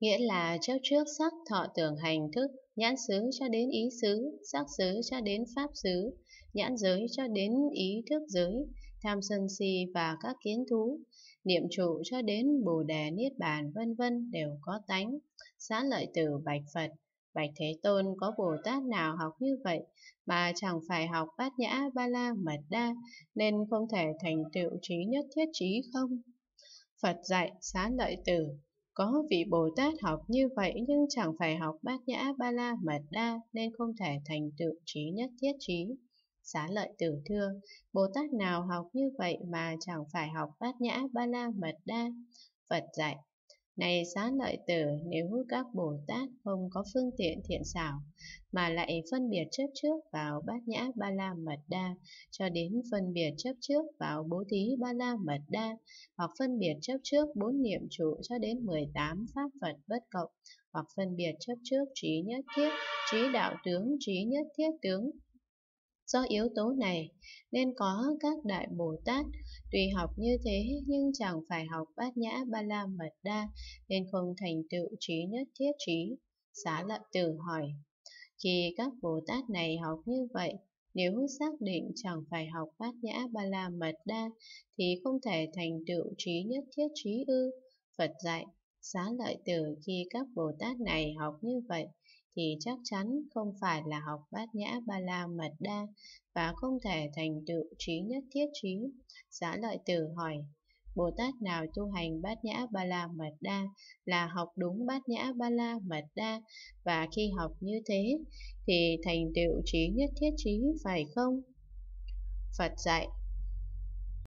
nghĩa là chấp trước sắc thọ tưởng hành thức, nhãn xứ cho đến ý xứ, sắc xứ cho đến pháp xứ, nhãn giới cho đến ý thức giới, tham sân si và các kiến thú, niệm trụ cho đến bồ đề niết bàn vân vân đều có tánh. Xá lợi tử bạch Phật, bạch Thế Tôn có Bồ Tát nào học như vậy mà chẳng phải học bát nhã ba la mật đa nên không thể thành tựu trí nhất thiết trí không? Phật dạy xá lợi tử, có vị Bồ Tát học như vậy nhưng chẳng phải học bát nhã ba la mật đa nên không thể thành tựu trí nhất thiết trí. Xá lợi tử thưa, Bồ Tát nào học như vậy mà chẳng phải học bát nhã ba la mật đa? Phật dạy, này xá lợi tử, nếu các Bồ Tát không có phương tiện thiện xảo, mà lại phân biệt chấp trước vào bát nhã ba la mật đa, cho đến phân biệt chấp trước vào bố thí ba la mật đa, hoặc phân biệt chấp trước bốn niệm trụ cho đến 18 pháp Phật bất cộng, hoặc phân biệt chấp trước trí nhất thiết, trí đạo tướng, trí nhất thiết tướng, Do yếu tố này nên có các đại Bồ Tát tuy học như thế nhưng chẳng phải học bát nhã ba la mật đa nên không thành tựu trí nhất thiết trí. Xá lợi tử hỏi, khi các Bồ Tát này học như vậy, nếu xác định chẳng phải học bát nhã ba la mật đa thì không thể thành tựu trí nhất thiết trí ư. Phật dạy, xá lợi tử khi các Bồ Tát này học như vậy thì chắc chắn không phải là học bát nhã ba la mật đa và không thể thành tựu trí nhất thiết trí. Giá lợi tử hỏi, Bồ Tát nào tu hành bát nhã ba la mật đa là học đúng bát nhã ba la mật đa và khi học như thế thì thành tựu trí nhất thiết trí phải không? Phật dạy,